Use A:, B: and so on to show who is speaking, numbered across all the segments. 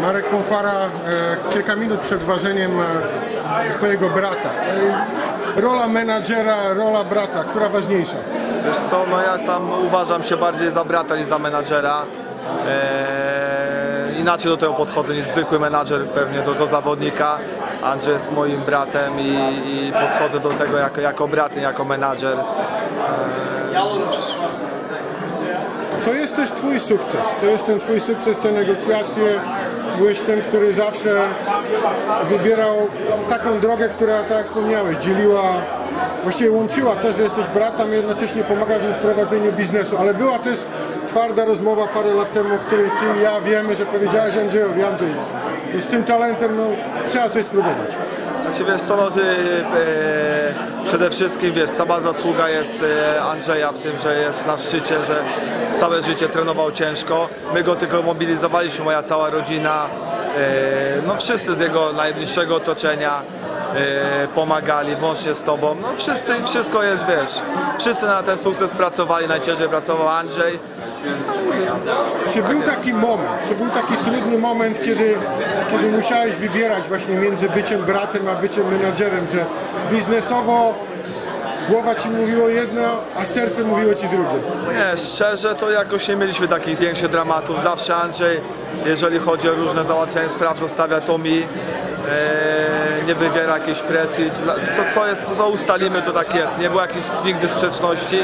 A: Marek Fonfara, e, kilka minut przed ważeniem e, Twojego brata. E, rola menadżera, rola brata, która ważniejsza?
B: Wiesz co, no ja tam uważam się bardziej za brata niż za menadżera. Eee, inaczej do tego podchodzę niż zwykły menadżer pewnie do, do zawodnika. Andrzej jest moim bratem i, i podchodzę do tego jako, jako brat, nie jako menadżer.
A: To jest też Twój sukces. To jest ten Twój sukces, te negocjacje. Byłeś tym, który zawsze wybierał taką drogę, która, tak jak wspomniałeś, dzieliła, właściwie łączyła to, że jesteś bratem, jednocześnie pomaga w prowadzeniu biznesu. Ale była też twarda rozmowa parę lat temu, o której Ty i ja wiemy, że powiedziałeś Andrzejowi, Andrzej, z tym talentem no, trzeba coś spróbować.
B: Znaczy wiesz co, no, ty, przede wszystkim wiesz, cała zasługa jest e, Andrzeja w tym, że jest na szczycie, że całe życie trenował ciężko. My go tylko mobilizowaliśmy, moja cała rodzina, e, no wszyscy z jego najbliższego otoczenia e, pomagali, włącznie z tobą. No wszyscy, wszystko jest, wiesz, wszyscy na ten sukces pracowali, najciężej pracował Andrzej.
A: Czy był taki moment, czy był taki trudny moment, kiedy, kiedy musiałeś wybierać właśnie między byciem bratem a byciem menadżerem, że biznesowo głowa ci mówiło jedno, a serce mówiło ci drugie?
B: Nie, szczerze to jakoś nie mieliśmy takich większych dramatów. Zawsze Andrzej, jeżeli chodzi o różne załatwianie spraw, zostawia to mi. E, nie wywiera jakiejś presji. Co, co, jest, co ustalimy, to tak jest. Nie było jakichś nigdy sprzeczności,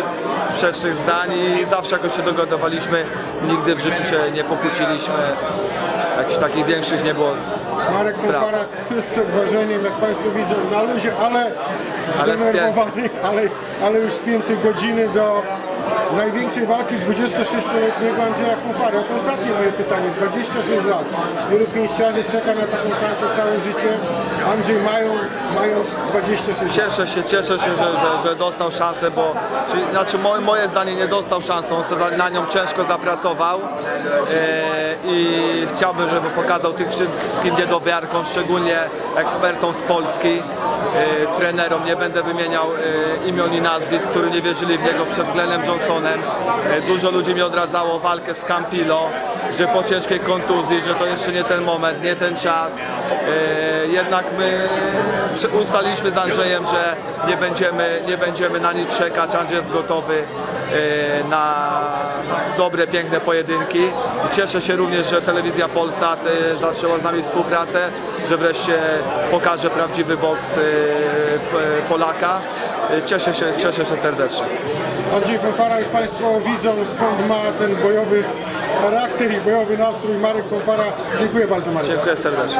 B: sprzecznych zdań i zawsze jakoś się dogadywaliśmy. Nigdy w życiu się nie pokłóciliśmy. Jakichś takich większych nie było
A: Marek. Konfara tuż przed ważeniem, jak Państwo widzą, na luzie, ale
B: Ale
A: zdenerwowany, ale, ale już spięty godziny do największej walki 26-letniego Andrzeja Konfary. To ostatnie moje pytanie, 26 lat. Wielu pięściarzy czeka na taką szansę całe życie. Andrzej mają, mając 26 lat.
B: Cieszę się, cieszę się, że, że, że dostał szansę, bo czy, znaczy moje, moje zdanie nie dostał szansą, on na nią ciężko zapracował e, i chciałbym, żeby pokazał tym wszystkim niedowiarkom, szczególnie ekspertom z Polski, e, trenerom, nie będę wymieniał e, imion i nazwisk, którzy nie wierzyli w niego przed Glennem Johnsonem. E, dużo ludzi mi odradzało walkę z Campillo, że po ciężkiej kontuzji, że to jeszcze nie ten moment, nie ten czas. E, jednak my ustaliliśmy z Andrzejem, że nie będziemy, nie będziemy na nic czekać. Andrzej jest gotowy e, na dobre, piękne pojedynki. I cieszę się również, że telewizja Polsat zaczęła z nami współpracę, że wreszcie pokaże prawdziwy boks Polaka. E, Cieszę się, cieszę się serdecznie.
A: Andrzej Konfara już Państwo widzą skąd ma ten bojowy charakter i bojowy nastrój. Marek Konfara, dziękuję bardzo Marek.
B: Dziękuję serdecznie.